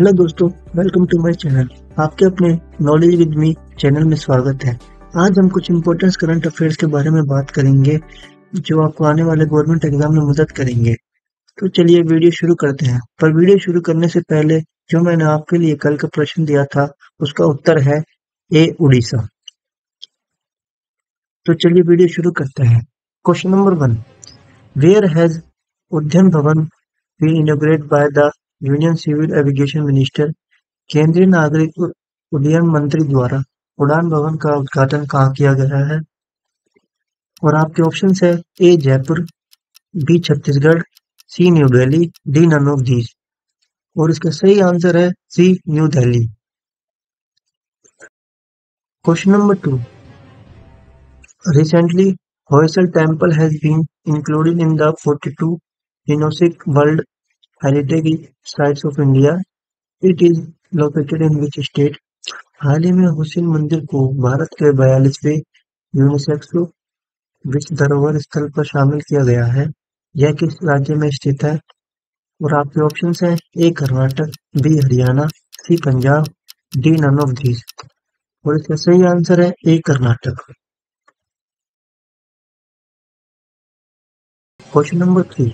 Hello दोस्तों welcome to my channel आपके अपने नॉलेज विद मी चैनल में स्वागत है। आज हम कुछ इम्पोर्टेंट करंट अफेयर्स के बारे में बात करेंगे, जो आपको आने वाले गवर्नमेंट एग्ज़ाम में मदद करेंगे। तो चलिए वीडियो शुरू करते हैं। पर वीडियो शुरू करने से पहले, जो मैंने आपके लिए कल का प्रश्न दिया था, उसका उत्तर है ए उड़ीसा तो चलिए वीडियो शुरू करते हैं। Question number one where has Udyan Bhawan been inaugurated by the union civil aviation minister केंद्रीय नागरिक उड्डयन मंत्री द्वारा उड़ान भवन का उद्घाटन कहाँ किया गया है? और आपके ऑप्शन है A Jaipur B Chhattisgarh C new Delhi D none of these और इसका सही आंसर है C new Delhi question number two recently Hoysala temple has been included in the 42 UNESCO world heritage sites of India it is located in which state हाल ही में हुसैन मंदिर को भारत के बयालीसवें UNESCO विश्व धरोहर स्थल पर शामिल किया गया है। यह किस राज्य में स्थित है? और आपके ऑप्शन हैं। A Karnataka B Haryana C Punjab D none of these और इसका सही आंसर है A Karnataka. Question number three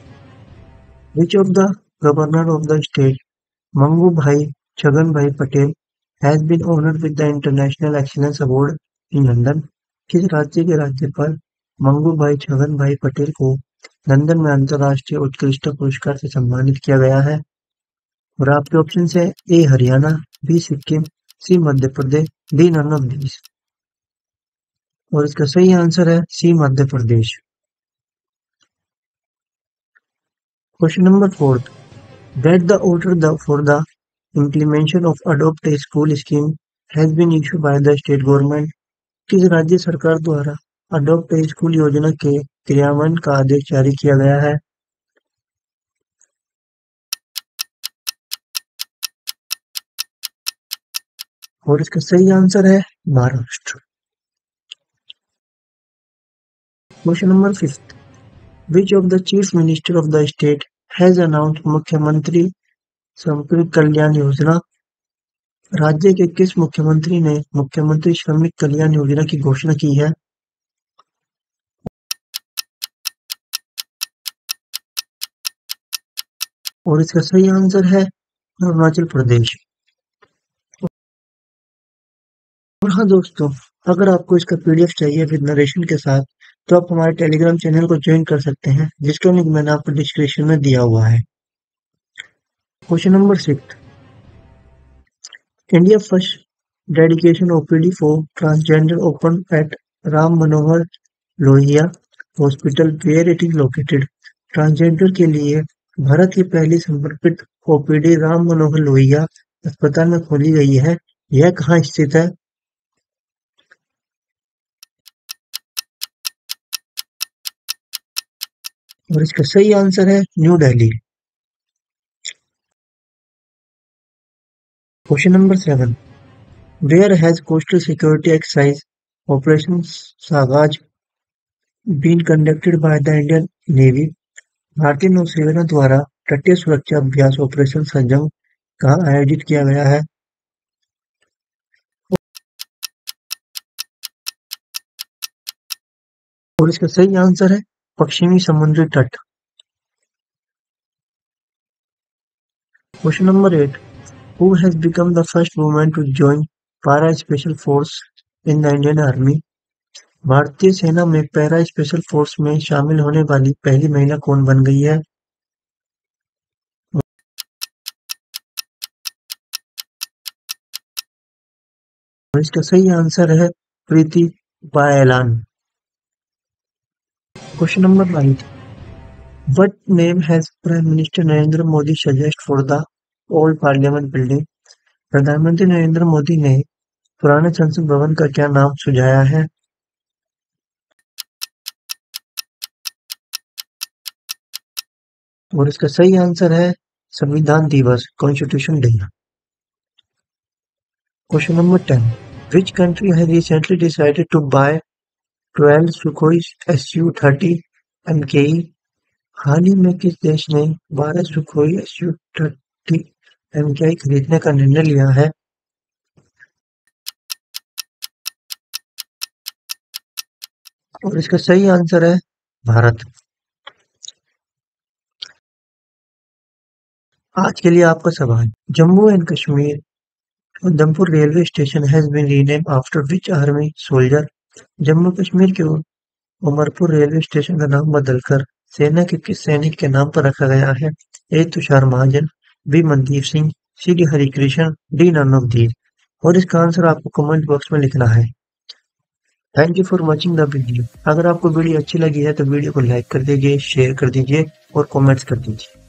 which of the Governor of the state, Mangubhai Chhaganbhai Patel, has been honored with the International Excellence Award in London. किस राज्य के राज्यपाल मंगू भाई छगन भाई पटेल को लंदन में अंतर्राष्ट्रीय उत्कृष्ट पुरस्कार से सम्मानित किया गया है? और आपके ऑप्शन है A Haryana B Sikkim C Madhya Pradesh D none of these और इसका सही आंसर है C Madhya Pradesh question number fourth that the order the, for the implementation of Adopt a School scheme has been issued by the state government. किस राज्य सरकार द्वारा adopt ए school योजना के क्रियान्वयन का आदेश जारी किया गया है? और इसका सही आंसर है Maharashtra. Question number fifth which of the chief minister of the state has announce मुख्यमंत्री श्रमिक कल्याण योजना। राज्य के किस मुख्यमंत्री ने मुख्यमंत्री श्रमिक कल्याण योजना की घोषणा की है? और इसका सही आंसर है अरुणाचल प्रदेश। और हाँ दोस्तों, अगर आपको इसका पीडीएफ चाहिए विद नरेशन के साथ तो आप हमारे टेलीग्राम चैनल को ज्वाइन कर सकते हैं, जिसका लिंक मैंने आपको डिस्क्रिप्शन में दिया हुआ है। Question number six India first dedication OPD for transgender open at Ram Manohar Lohia hospital where it is located transgender के लिए भारत की पहली समर्पित ओपीडी राम मनोहर लोहिया अस्पताल में खोली गई है। यह कहाँ स्थित है? और इसका सही आंसर है new Delhi. Question number seven where has coastal security exercise operation Sagaj been conducted by the Indian navy भारतीय नौसेना द्वारा तटीय सुरक्षा अभ्यास ऑपरेशन संजम कहा आयोजित किया गया है? और इसका सही आंसर है पश्चिमी समुद्री तट। Question number eight who has become the first women to join para special force in the Indian army भारतीय सेना में पैरा स्पेशल फोर्स में शामिल होने वाली पहली महिला कौन बन गई है? इसका सही आंसर है Preeti बायलान। Question number nine. What name has Prime Minister Narendra Modi suggest for the old Parliament building? प्रधानमंत्री नरेंद्र मोदी ने पुराने संसद भवन का क्या नाम सुझाया है और इसका सही आंसर है संविधान दिवस constitution day question number ten which country has recently decided to buy twelve Sukhoi S U thirty M MKI हाल ही में किस देश ने बारह Sukhoi S U thirty MKI खरीदने का निर्णय लिया है? और इसका सही आंसर है भारत। आज के लिए आपका सवाल, Jammu and Kashmir, Udhampur railway station has been rename after which army soldier Jammu Kashmir के उमरपुर रेलवे स्टेशन का नाम बदलकर सेना के किस सैनिक के नाम पर रखा गया है। A Tushar Mahajan, B Mandeep Singh, C D Harikrishna, D नानकदीर और इसका आंसर आपको कमेंट बॉक्स में लिखना है। Thank you for watching the video अगर आपको वीडियो अच्छी लगी है तो वीडियो को लाइक कर दीजिए शेयर कर दीजिए और कमेंट्स कर दीजिए।